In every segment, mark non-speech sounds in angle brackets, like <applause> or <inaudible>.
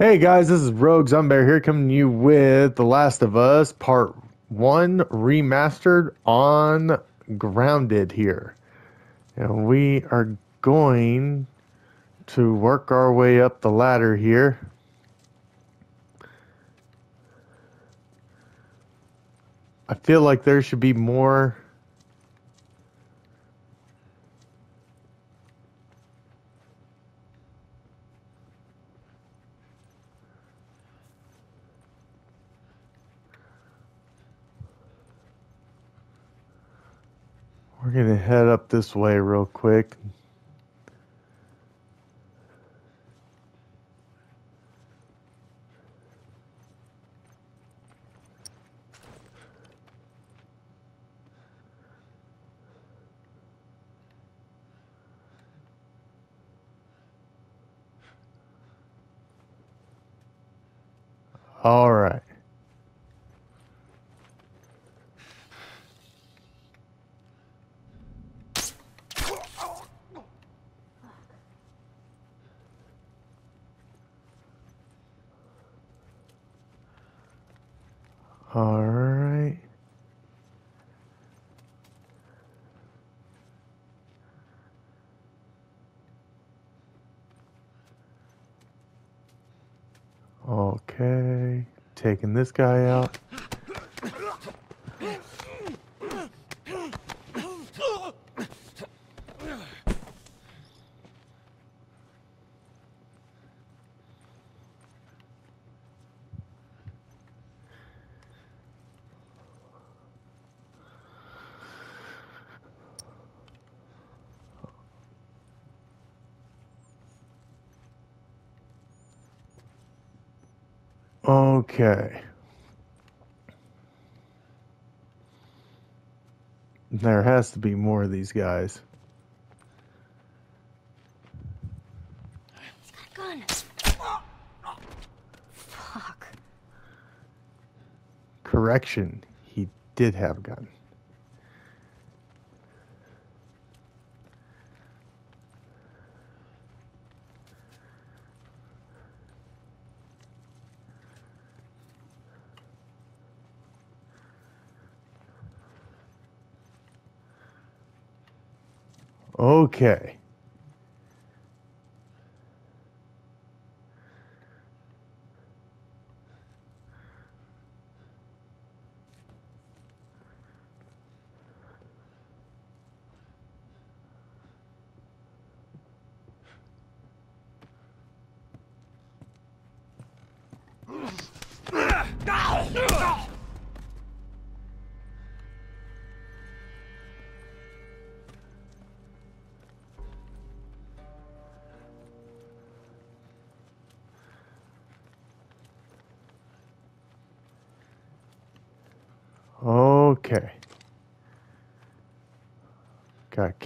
Hey guys, this is Rogue Zombie Bear here coming to you with The Last of Us Part 1 remastered on Grounded here. And we are going to work our way up the ladder here. I feel like there should be more We're going to head up this way real quick. All right. All right. Okay. Taking this guy out. Okay. There has to be more of these guys. Gun. Fuck. Correction, he did have a gun. Okay.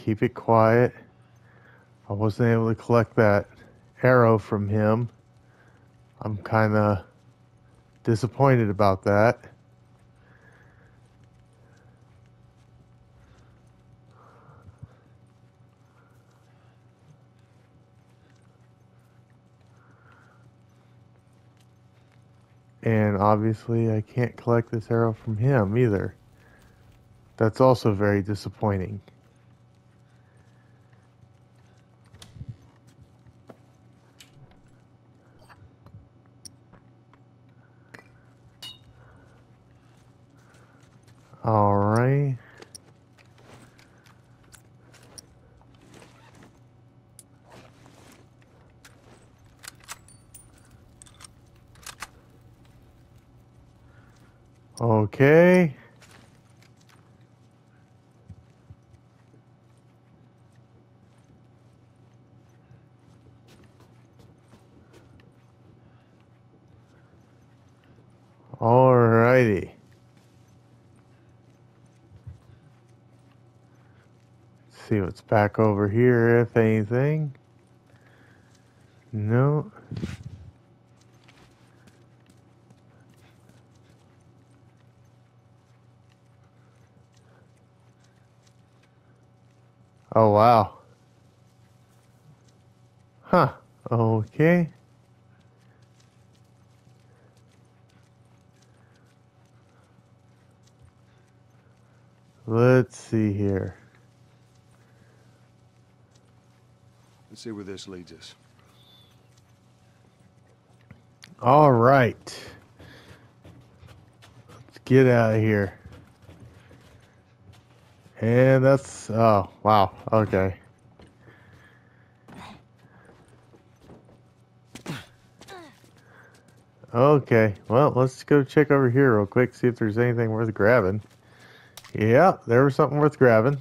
Keep it quiet. I wasn't able to collect that arrow from him. I'm kind of disappointed about that. And obviously, I can't collect this arrow from him either. That's also very disappointing. All right. Okay. Alrighty. see what's back over here, if anything. No. Oh, wow. Huh. Okay. Let's see here. Let's see where this leads us. All right. Let's get out of here. And that's, oh, wow. Okay. Okay, well, let's go check over here real quick, see if there's anything worth grabbing. Yeah, there was something worth grabbing.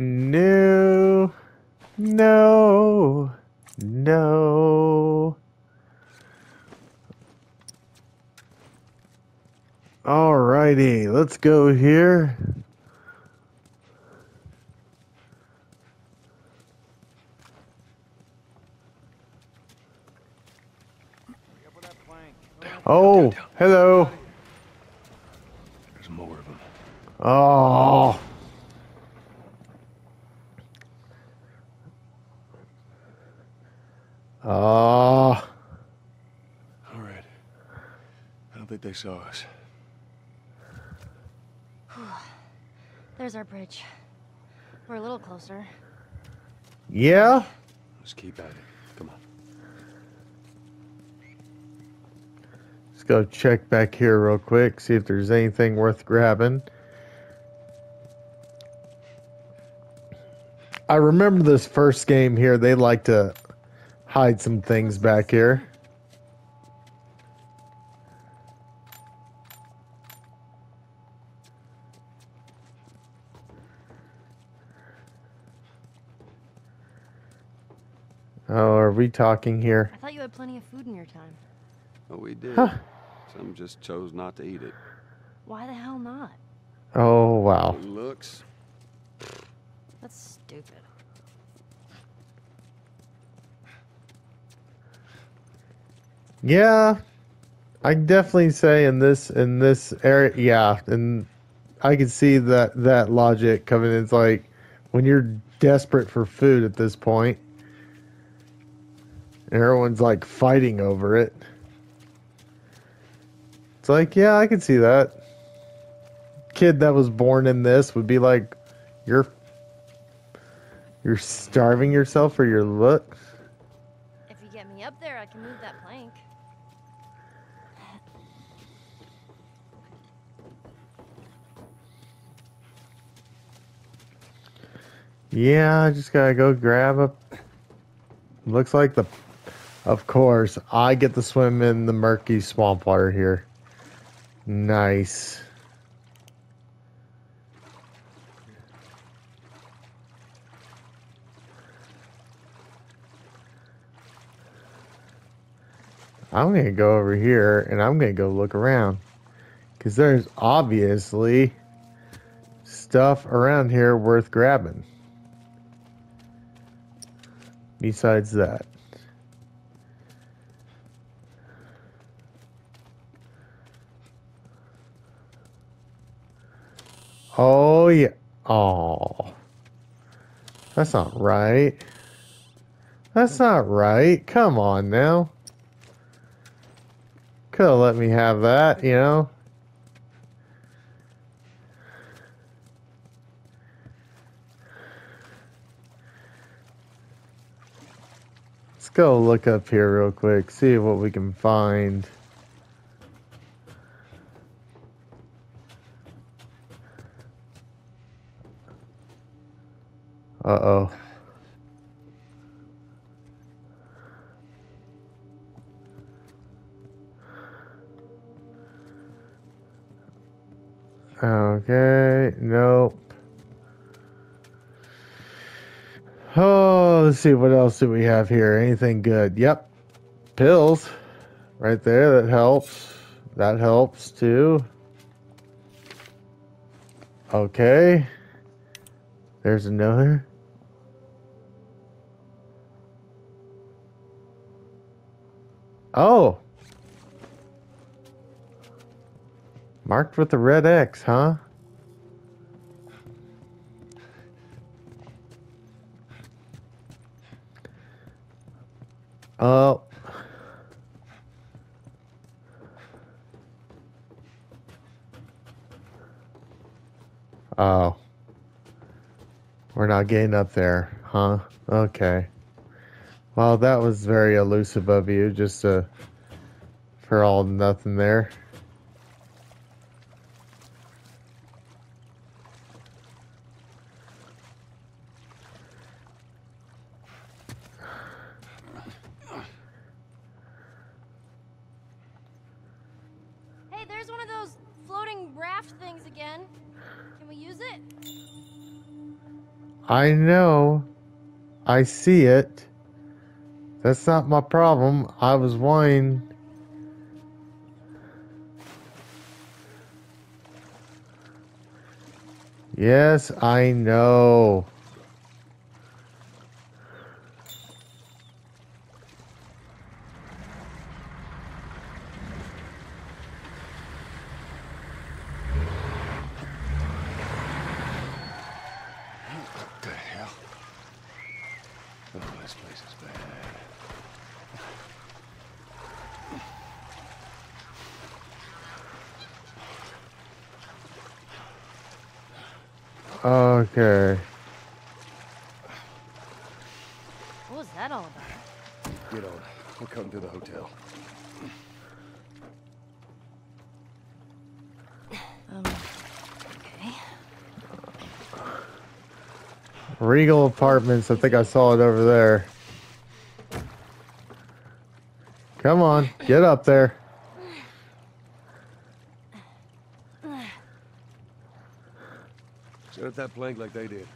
No, no, no. Alrighty, let's go here. Oh, hello. There's more of them. Oh. Oh. All right. I don't think they saw us. <sighs> There's our bridge. We're a little closer. Yeah? Let's keep at it. Come on. Let's go check back here real quick, see if there's anything worth grabbing. I remember this first game here, they like to hide some things back here. Oh, are we talking here? I thought you had plenty of food in your time. Oh, we did. Huh. Some just chose not to eat it. Why the hell not? Oh, wow. Good looks. That's stupid. Yeah, I definitely say in this in this area, yeah, and I can see that that logic coming. in. It's like when you're desperate for food at this point, everyone's like fighting over it. It's like, yeah, I can see that. Kid that was born in this would be like, you're you're starving yourself for your looks. If you get me up there, I can move that plank. Yeah, I just gotta go grab a. Looks like the. Of course, I get to swim in the murky swamp water here. Nice. I'm gonna go over here and I'm gonna go look around. Because there's obviously stuff around here worth grabbing. Besides that. Oh yeah. Oh. That's not right. That's not right. Come on now. Could have let me have that, you know. Go look up here real quick, see what we can find. Uh oh. Okay, nope. Oh, let's see what else do we have here. Anything good? Yep. Pills. Right there, that helps. That helps too. Okay. There's another. Oh. Marked with the red X, huh? Oh. Oh. We're not getting up there, huh? Okay. Well, that was very elusive of you, just uh, for all nothing there. I know. I see it. That's not my problem. I was wanting. Yes, I know. What the hell? Oh, this place is bad. Okay. What was that all about? Get on. We're coming to the hotel. Um, okay. Regal Apartments. I think I saw it over there. Come on, get up there. Set up that plank like they did.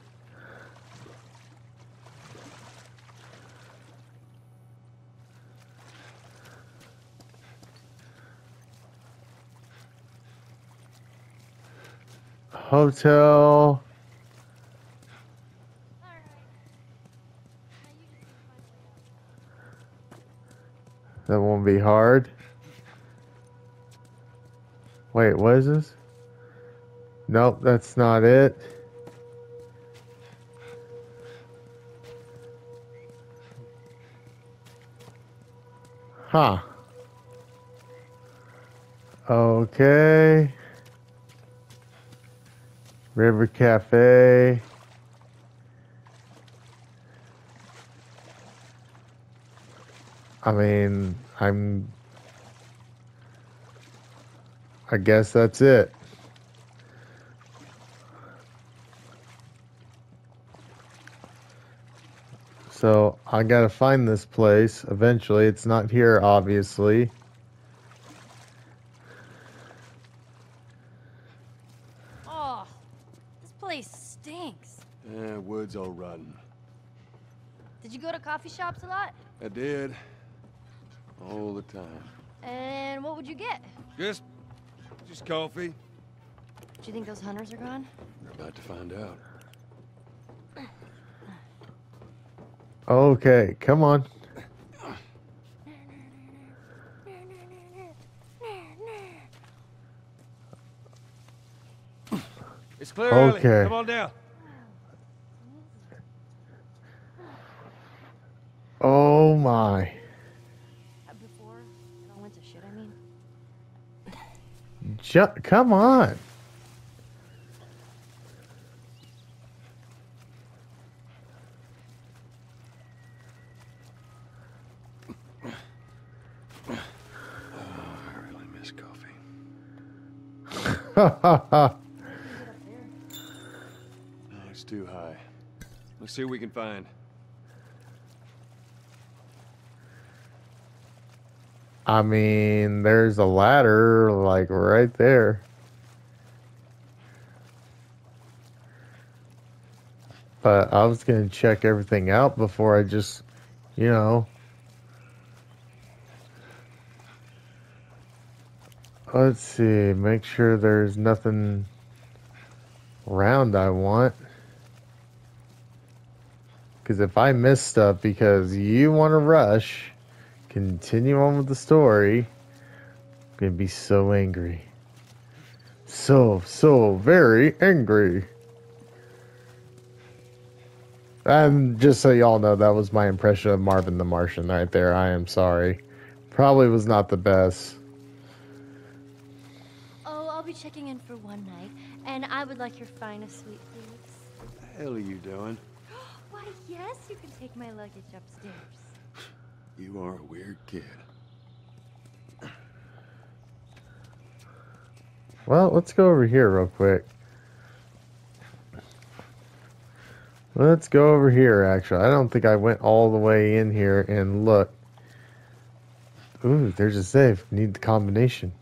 Hotel. Won't be hard. Wait, what is this? Nope, that's not it. Huh. Okay. River Cafe. I mean, I'm. I guess that's it. So I gotta find this place eventually. It's not here, obviously. Oh, this place stinks. Eh, wood's all rotten. Did you go to coffee shops a lot? I did. All the time. And what would you get? Just... just coffee. Do you think those hunters are gone? We're about to find out. Okay, come on. It's clear, Ellie. Okay. Come on down. Oh my. Uh, Before it all went to shit, I mean. Come on. I really miss coffee. Oh, it's too high. Let's see what we can find. I mean, there's a ladder like right there. But I was going to check everything out before I just, you know. Let's see, make sure there's nothing around I want. Because if I miss stuff because you want to rush, continue on with the story, I'm going to be so angry. So, so very angry. And just so y'all know, that was my impression of Marvin the Martian right there. I am sorry. Probably was not the best. Oh, I'll be checking in for one night, And I would like your finest suite, please. What the hell are you doing? <gasps> Why, yes, you can take my luggage upstairs. You are a weird kid. Well, let's go over here real quick. Let's go over here, actually. I don't think I went all the way in here and look. Ooh, there's a save. Need the combination.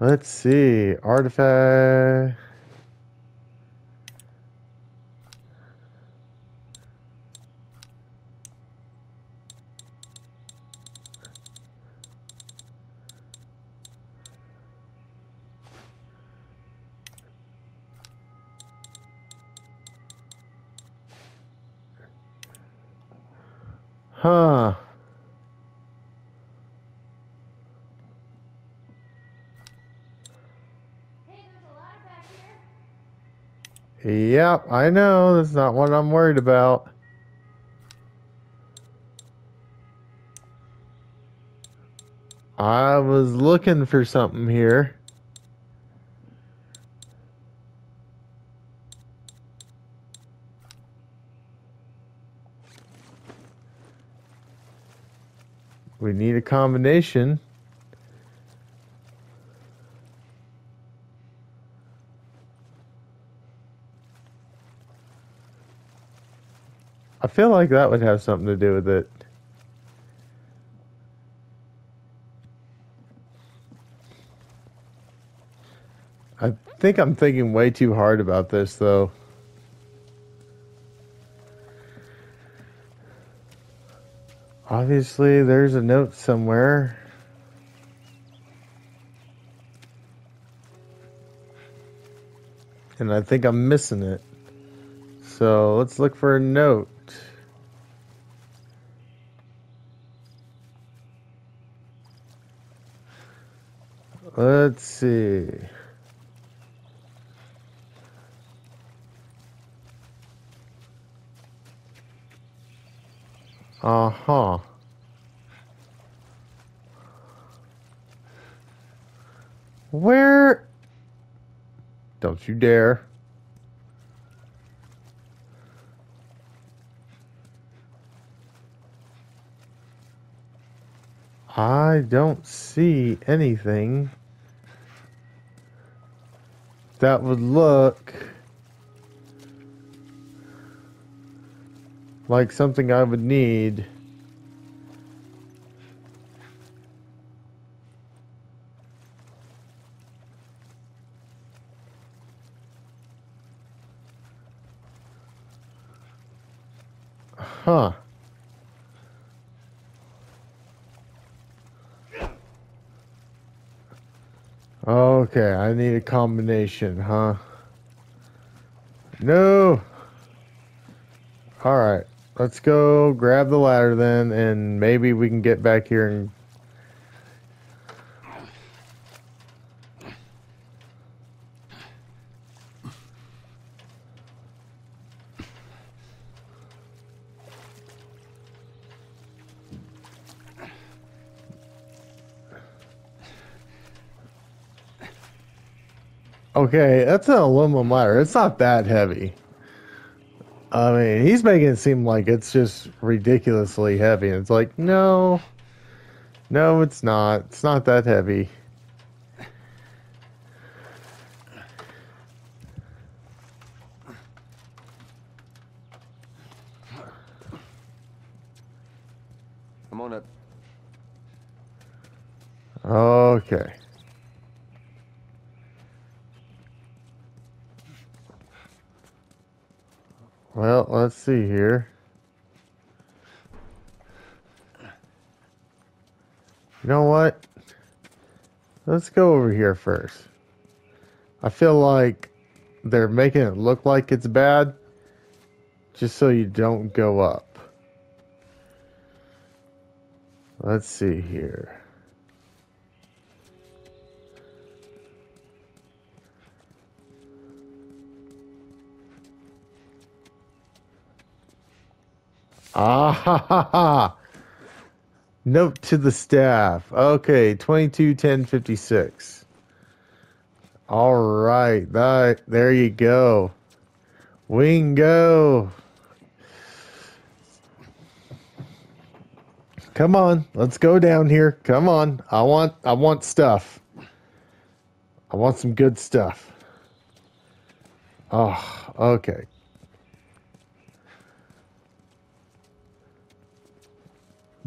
Let's see. Artifact. Huh. Yep, I know. That's not what I'm worried about. I was looking for something here. We need a combination. I feel like that would have something to do with it. I think I'm thinking way too hard about this, though. Obviously, there's a note somewhere. And I think I'm missing it. So let's look for a note. Let's see. Uh huh. Where? Don't you dare. I don't see anything that would look like something I would need. Huh. Okay, I need a combination, huh? No. All right, let's go grab the ladder then, and maybe we can get back here and. Okay, that's an aluminum ladder. It's not that heavy. I mean, he's making it seem like it's just ridiculously heavy. And it's like, no, no, it's not. It's not that heavy. I'm on it. Okay. Well, let's see here. You know what? Let's go over here first. I feel like they're making it look like it's bad just so you don't go up. Let's see here. Ah ha ha ha. Note to the staff. Okay, 22 10 56. All right, that there you go. Wingo. Come on, let's go down here. Come on. I want I want stuff. I want some good stuff. Oh, okay.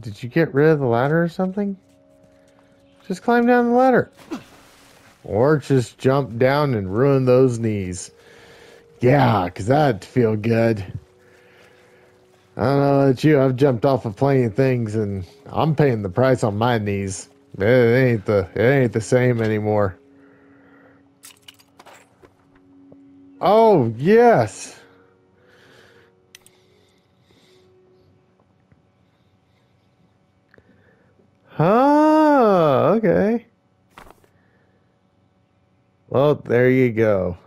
Did you get rid of the ladder or something? Just climb down the ladder. Or just jump down and ruin those knees. Yeah, because that'd feel good. I don't know about you. I've jumped off of plenty of things, and I'm paying the price on my knees. It ain't the it ain't the same anymore. Oh yes. Huh. Okay. Well, there you go.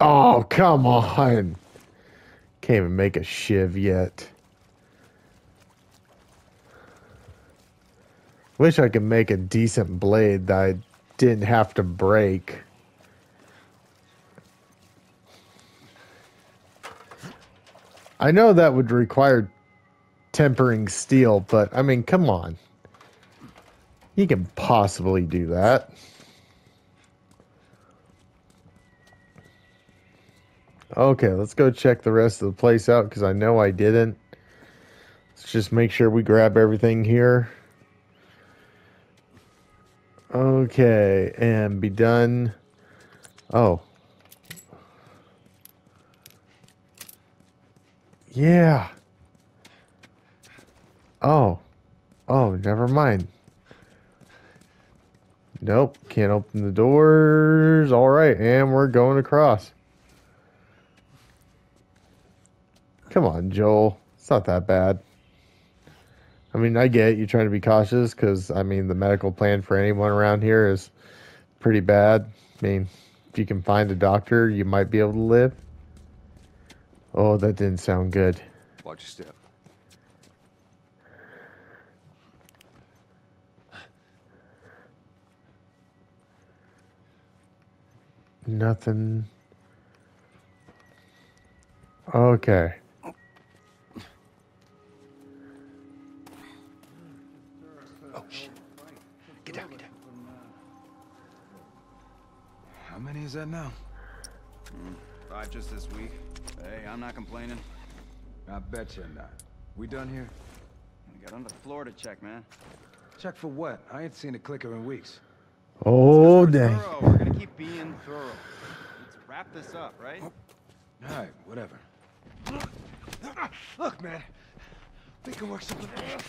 Oh, come on. Can't even make a shiv yet. Wish I could make a decent blade that I didn't have to break. I know that would require tempering steel, but I mean, come on. You can possibly do that. Okay, let's go check the rest of the place out because I know I didn't. Let's just make sure we grab everything here. Okay, and be done. Oh. Yeah. Oh. Oh, never mind. Nope, can't open the doors. All right, and we're going across. Come on, Joel. It's not that bad. I mean, I get you're trying to be cautious because, I mean, the medical plan for anyone around here is pretty bad. I mean, if you can find a doctor, you might be able to live. Oh, that didn't sound good. Watch your step. Nothing. Okay. Oh, shit. Get down, get down. How many is that now? Hmm, five just this week. Hey, I'm not complaining. I bet you're not. We done here? We got on the floor to check, man. Check for what? I ain't seen a clicker in weeks. Oh, dang. thorough. We're gonna keep being thorough. Let's wrap this up, right? Oh. Alright, whatever. Look, man. We can work something out.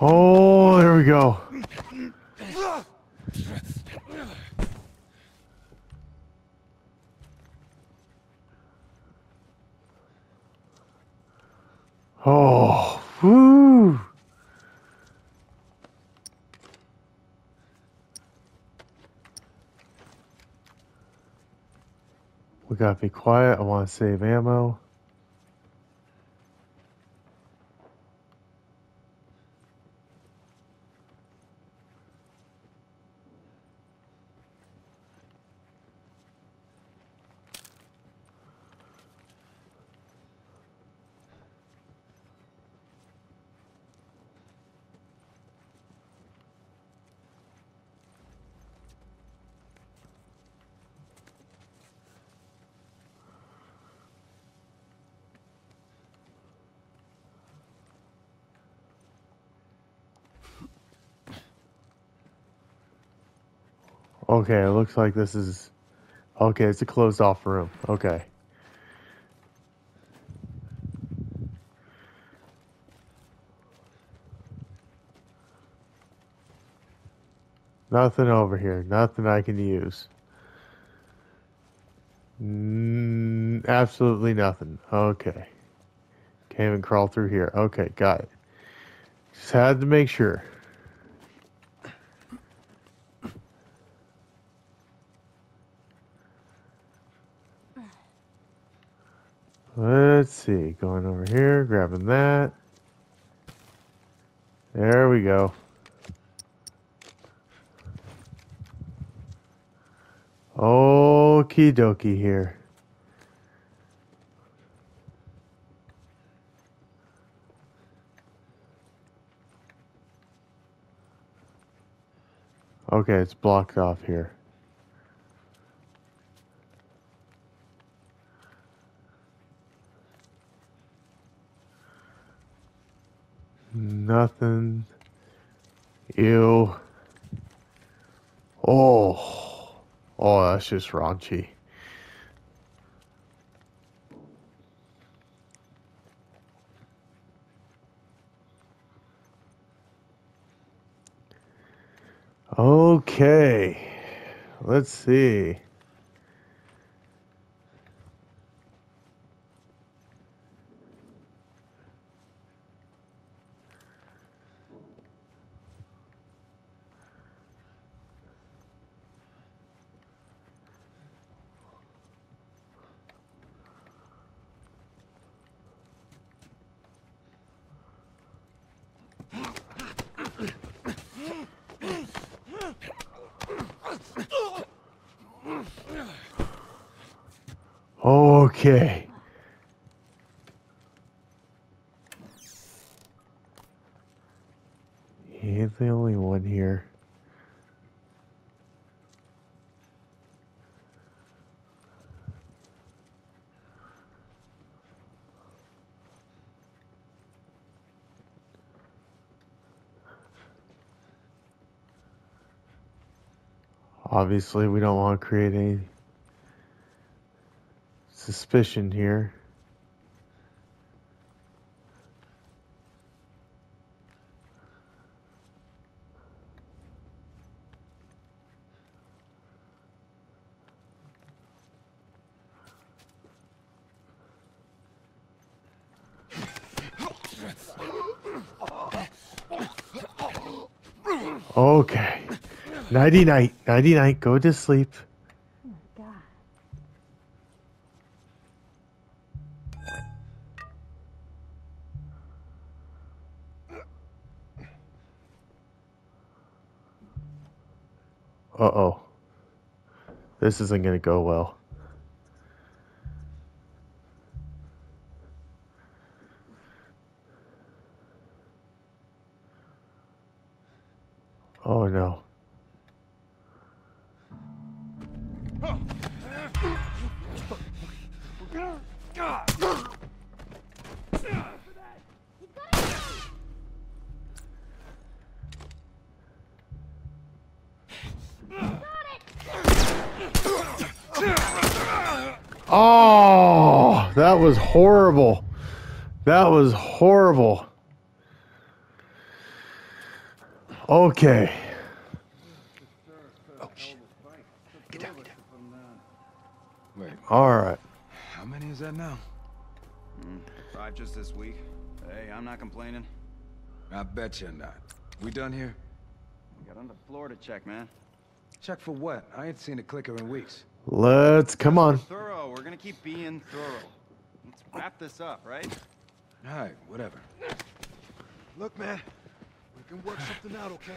Oh, there we go. Oh, whoo. We gotta be quiet. I want to save ammo. Okay, it looks like this is. Okay, it's a closed off room. Okay. Nothing over here. Nothing I can use. Absolutely nothing. Okay. Can't even crawl through here. Okay, got it. Just had to make sure. Let's see. Going over here, grabbing that. There we go. Okie dokie here. Okay, it's blocked off here. Nothing. Ew. Oh. Oh, that's just raunchy. Okay. Let's see. Okay. He ain't the only one here. Obviously, we don't want to create any suspicion here. Okay. Nighty night. Nighty night. Go to sleep. Uh oh. This isn't going to go well. Oh no. Oh, that was horrible. That was horrible. Okay. Oh, shit. Get down, get down. Wait, All right. how many is that now? Hmm, five just this week. Hey, I'm not complaining. I bet you're not. We done here? We got on the floor to check, man. Check for what? I ain't seen a clicker in weeks. Let's come on. Thorough. We're gonna keep being thorough. Let's wrap this up, right? All right, whatever. Look, man, we can work something out, okay?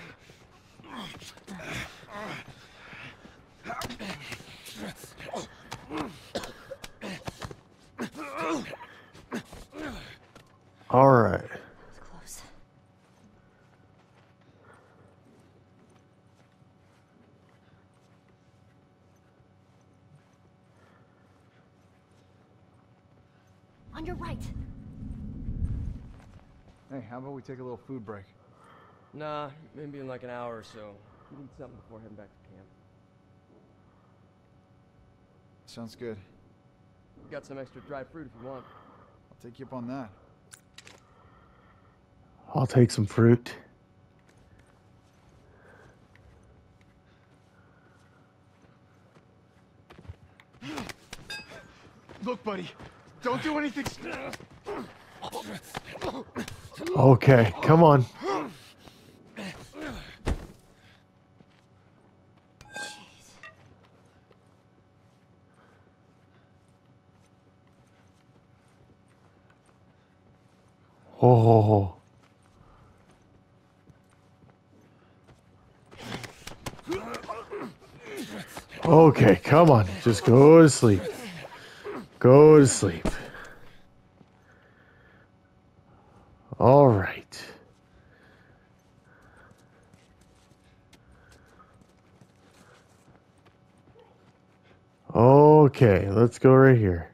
All right. It's close. On your right. Hey, how about we take a little food break? Nah, maybe in like an hour or so. We need something before heading back to camp. Sounds good. We got some extra dry fruit if you want. I'll take you up on that. I'll take some fruit. Look, buddy, don't do anything. Okay, come on. Oh. Okay, come on. Just go to sleep. Go to sleep. All right. Okay, let's go right here.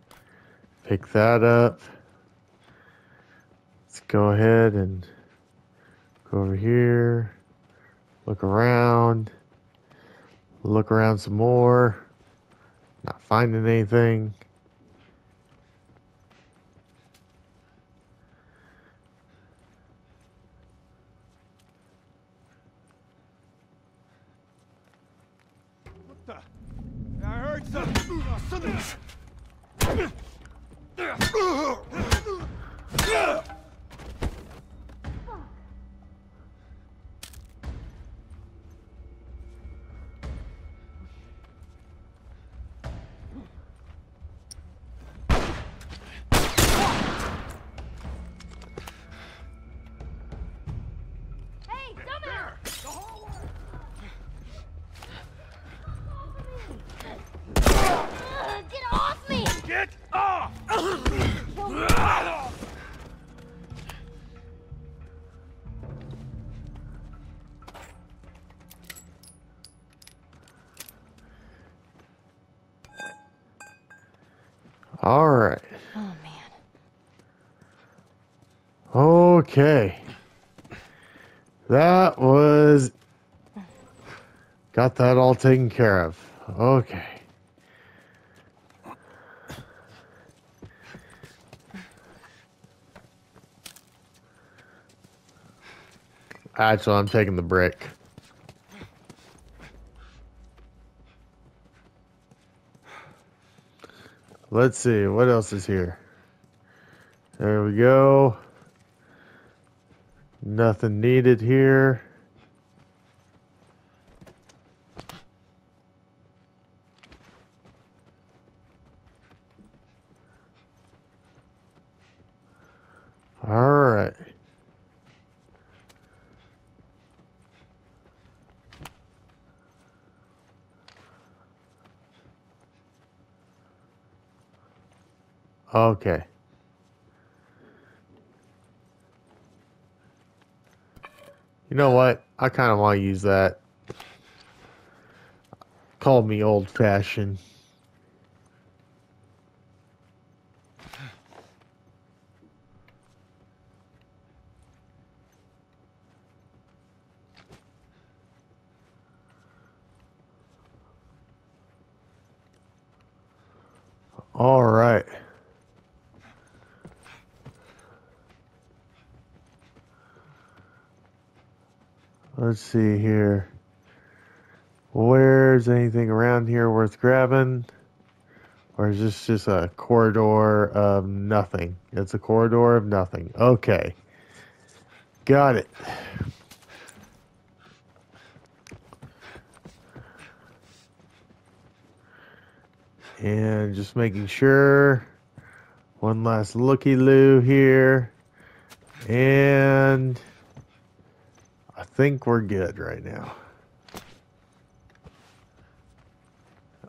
Pick that up. Let's go ahead and go over here. Look around. Look around some more. Not finding anything. Got that all taken care of. Okay. Actually, I'm taking the brick. Let's see, what else is here? There we go. Nothing needed here. All right. Okay. You know what? I kind of want to use that. Call me old fashioned. All right. Let's see here. Where's anything around here worth grabbing? Or is this just a corridor of nothing? It's a corridor of nothing. Okay. Got it. And just making sure. One last looky loo here. And I think we're good right now.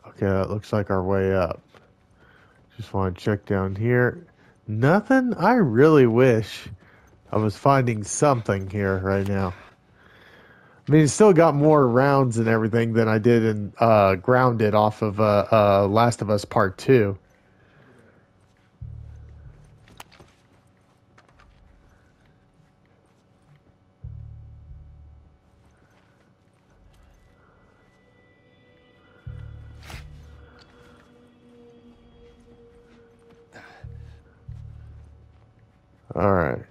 Okay, that looks like our way up. Just want to check down here. Nothing. I really wish I was finding something here right now. I mean, it's still got more rounds and everything than I did in uh, Grounded off of uh, uh, Last of Us Part 2. All right.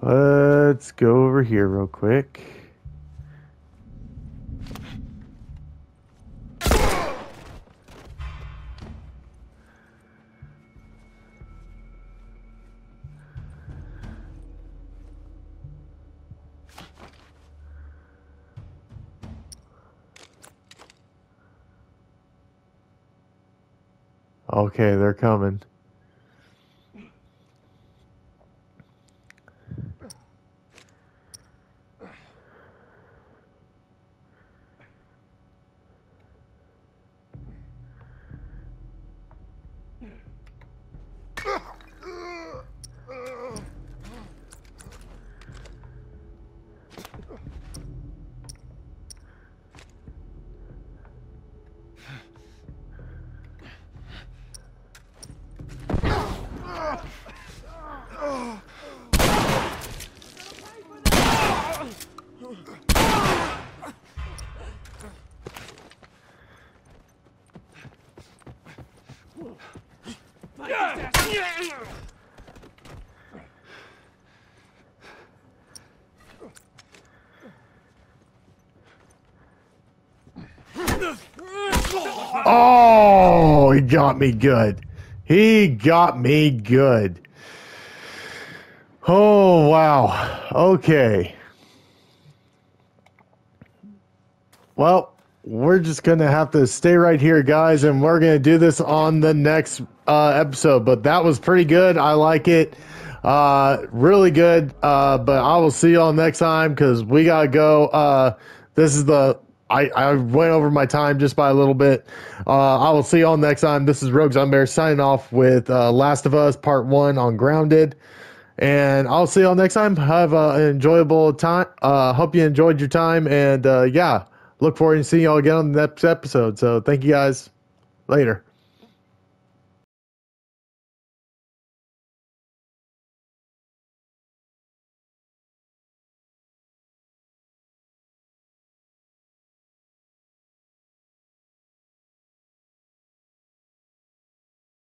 Let's go over here real quick. Okay, they're coming. Oh, he got me good. He got me good. Oh, wow. Okay. Well, we're just going to have to stay right here, guys, and we're going to do this on the next uh, episode. But that was pretty good. I like it. Uh, really good. Uh, but I will see y'all next time because we got to go. Uh, this is the. I, I went over my time just by a little bit. Uh, I will see y'all next time. This is Rogues on signing off with uh, Last of Us Part 1 on Grounded. And I'll see y'all next time. Have an enjoyable time. Uh, hope you enjoyed your time. And uh, yeah, look forward to seeing y'all again on the next episode. So thank you guys. Later.